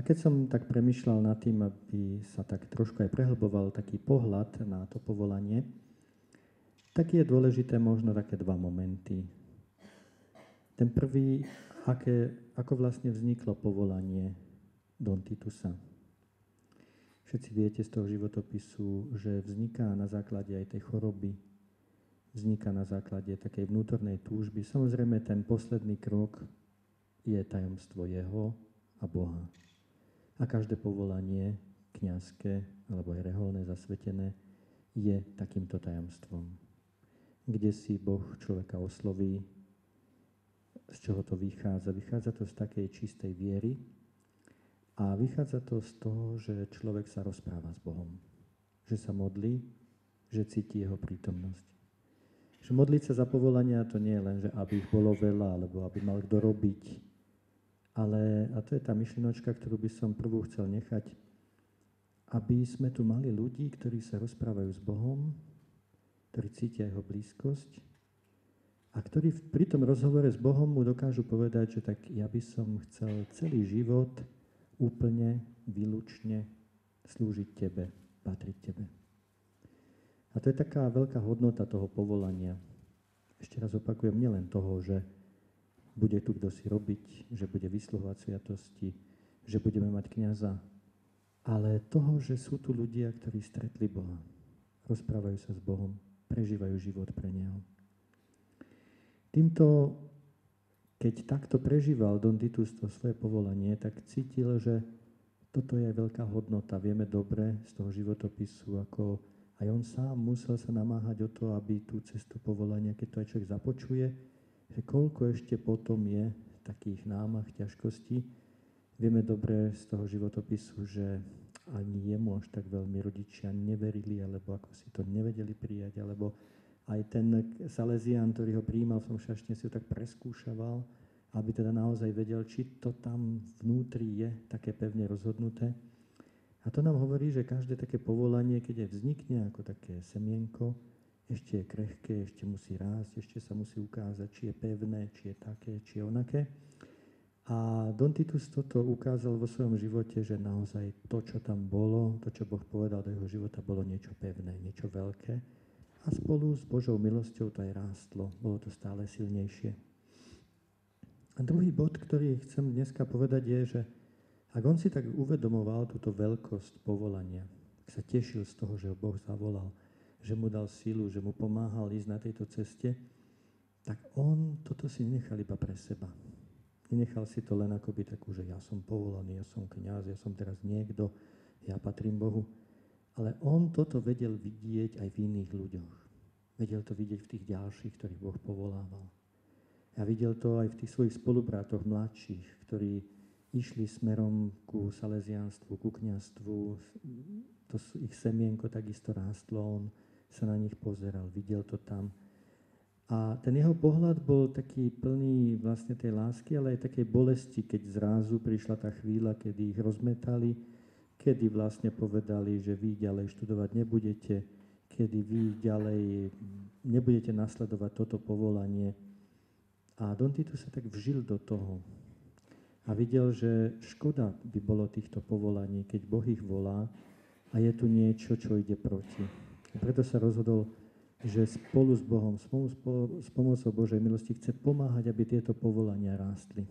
A keď som tak premyšľal nad tým, aby sa tak trošku aj prehlboval taký pohľad na to povolanie, tak je dôležité možno také dva momenty. Ten prvý, aké, ako vlastne vzniklo povolanie Don Titusa. Všetci viete z toho životopisu, že vzniká na základe aj tej choroby, vzniká na základe takej vnútornej túžby. Samozrejme, ten posledný krok je tajomstvo jeho a Boha. A každé povolanie, kňazské alebo aj reholné, zasvetené, je takýmto tajomstvom. Kde si Boh človeka osloví, z čoho to vychádza? Vychádza to z takej čistej viery a vychádza to z toho, že človek sa rozpráva s Bohom. Že sa modlí, že cíti jeho prítomnosť. Že modliť sa za povolania to nie je len, že aby ich bolo veľa, alebo aby mal kto robiť. Ale, a to je tá myšlenočka, ktorú by som prvú chcel nechať, aby sme tu mali ľudí, ktorí sa rozprávajú s Bohom, ktorí cítia jeho blízkosť a ktorí pri tom rozhovore s Bohom mu dokážu povedať, že tak ja by som chcel celý život úplne, výlučne slúžiť Tebe, patriť Tebe. A to je taká veľká hodnota toho povolania. Ešte raz opakujem, nielen toho, že bude tu kto si robiť, že bude vysluhovať sviatosti, že budeme mať kniaza, ale toho, že sú tu ľudia, ktorí stretli Boha, rozprávajú sa s Bohom, prežívajú život pre Neho. Týmto, keď takto prežíval Don Titus to svoje povolanie, tak cítil, že toto je veľká hodnota. Vieme dobre z toho životopisu, ako aj on sám musel sa namáhať o to, aby tú cestu povolania, keď to aj človek započuje, že koľko ešte potom je takých námach, ťažkostí. Vieme dobre z toho životopisu, že ani jemu až tak veľmi rodičia neverili, alebo ako si to nevedeli prijať, alebo aj ten Salesian, ktorý ho prijímal v tom šašne, si ho tak preskúšaval, aby teda naozaj vedel, či to tam vnútri je také pevne rozhodnuté. A to nám hovorí, že každé také povolanie, keď aj vznikne ako také semienko, ešte je krehké, ešte musí rásť, ešte sa musí ukázať, či je pevné, či je také, či je onaké. A Don Titus toto ukázal vo svojom živote, že naozaj to, čo tam bolo, to, čo Boh povedal do jeho života, bolo niečo pevné, niečo veľké. A spolu s Božou milosťou to aj rástlo. Bolo to stále silnejšie. A druhý bod, ktorý chcem dneska povedať, je, že ak on si tak uvedomoval túto veľkosť povolania, ak sa tešil z toho, že ho Boh zavolal, že mu dal silu, že mu pomáhal ísť na tejto ceste, tak on toto si nenechal iba pre seba. Nenechal si to len akoby takú, že ja som povolaný, ja som kniaz, ja som teraz niekto, ja patrím Bohu. Ale on toto vedel vidieť aj v iných ľuďoch. Vedel to vidieť v tých ďalších, ktorých Boh povolával. A videl to aj v tých svojich spolubrátoch mladších, ktorí išli smerom ku salesianstvu, ku kniastvu. To ich semienko takisto rástlo, on sa na nich pozeral, videl to tam. A ten jeho pohľad bol taký plný vlastne tej lásky, ale aj takej bolesti, keď zrazu prišla tá chvíľa, kedy ich rozmetali, kedy vlastne povedali, že vy ďalej študovať nebudete, kedy vy ďalej nebudete nasledovať toto povolanie. A Don Tito sa tak vžil do toho a videl, že škoda by bolo týchto povolaní, keď Boh ich volá a je tu niečo, čo ide proti. A preto sa rozhodol, že spolu s Bohom, spolu s pomocou Božej milosti chce pomáhať, aby tieto povolania rástli.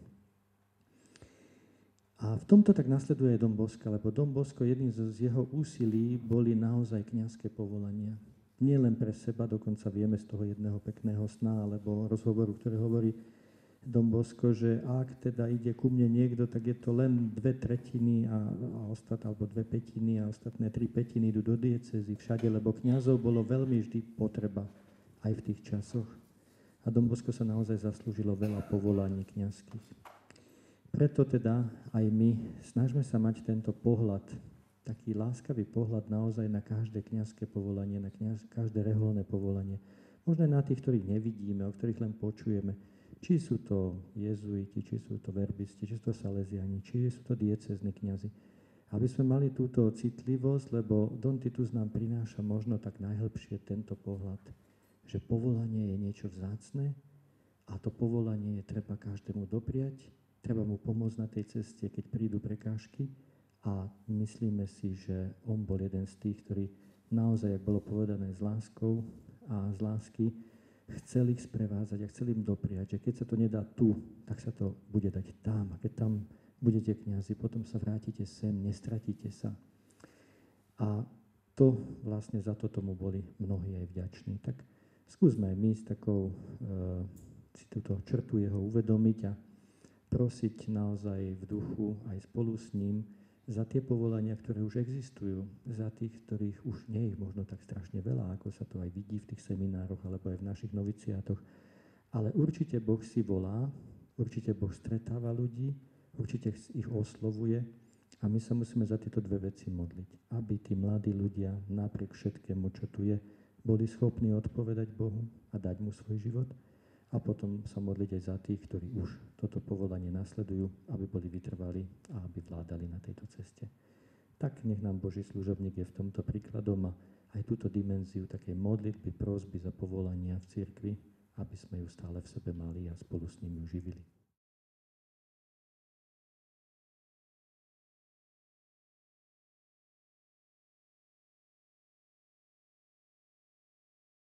A v tomto tak nasleduje Dom Boska, lebo Dom Bosko, jedným z jeho úsilí boli naozaj kniazské povolania. Nie len pre seba, dokonca vieme z toho jedného pekného sna alebo rozhovoru, ktorý hovorí, Dom Bosko, že ak teda ide ku mne niekto, tak je to len dve tretiny a, a ostat, alebo dve petiny a ostatné tri petiny idú do diecezy všade, lebo kňazov bolo veľmi vždy potreba aj v tých časoch. A Dom Bosko sa naozaj zaslúžilo veľa povolaní kňazských. Preto teda aj my snažme sa mať tento pohľad, taký láskavý pohľad naozaj na každé kňazské povolanie, na kniaz, každé reholné povolanie. Možno na tých, ktorých nevidíme, o ktorých len počujeme či sú to jezuiti, či sú to verbisti, či sú to salesiani, či sú to diecezní kniazy. Aby sme mali túto citlivosť, lebo Don Titus nám prináša možno tak najhlbšie tento pohľad, že povolanie je niečo vzácne a to povolanie je treba každému dopriať treba mu pomôcť na tej ceste, keď prídu prekážky a myslíme si, že on bol jeden z tých, ktorí naozaj, ak bolo povedané, s láskou a z lásky chcel ich sprevázať a chcel im dopriať, že keď sa to nedá tu, tak sa to bude dať tam. A keď tam budete kňazi, potom sa vrátite sem, nestratíte sa. A to vlastne za to tomu boli mnohí aj vďační. Tak skúsme aj my s takou, uh, si túto črtu jeho uvedomiť a prosiť naozaj v duchu aj spolu s ním za tie povolania, ktoré už existujú, za tých, ktorých už nie je možno tak strašne veľa, ako sa to aj vidí v tých seminároch alebo aj v našich noviciátoch. Ale určite Boh si volá, určite Boh stretáva ľudí, určite ich oslovuje a my sa musíme za tieto dve veci modliť, aby tí mladí ľudia napriek všetkému, čo tu je, boli schopní odpovedať Bohu a dať mu svoj život a potom sa modliť aj za tých, ktorí už toto povolanie nasledujú, aby boli vytrvali a aby vládali na tejto ceste. Tak nech nám Boží služobník je v tomto príkladom a aj túto dimenziu takej modlitby, prosby za povolania v cirkvi, aby sme ju stále v sebe mali a spolu s ním ju živili.